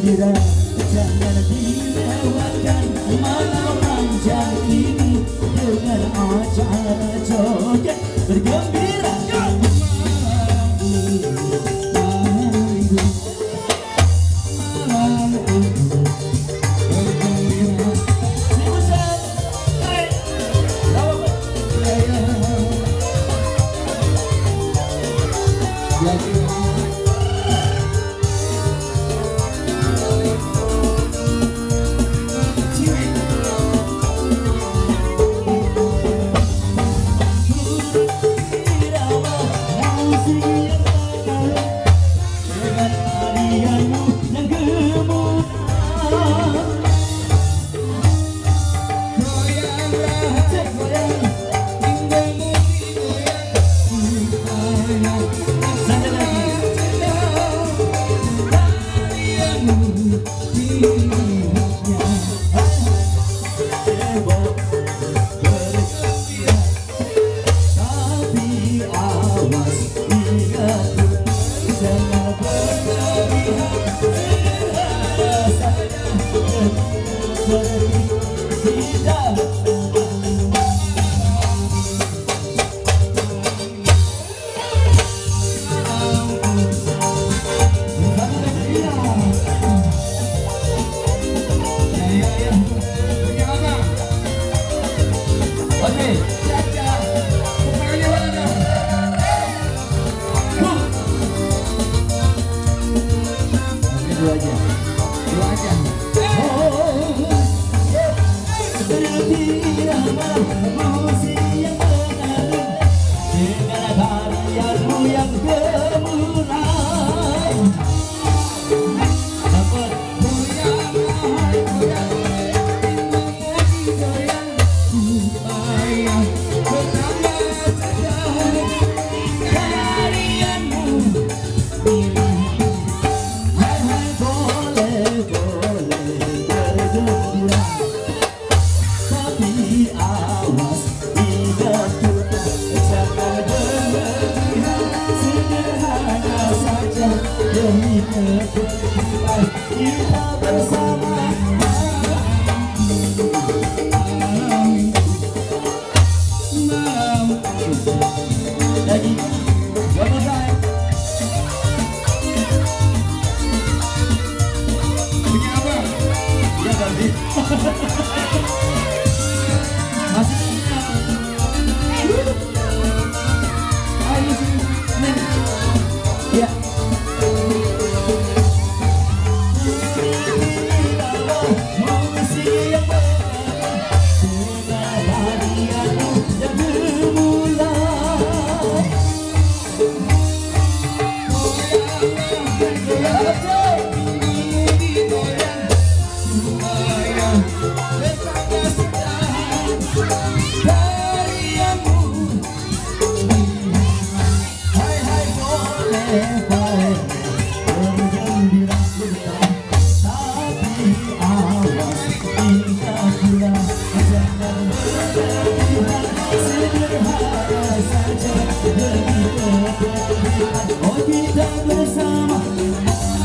untuk bergembira Jangan dilewatkan 我想。Kita bersama bersama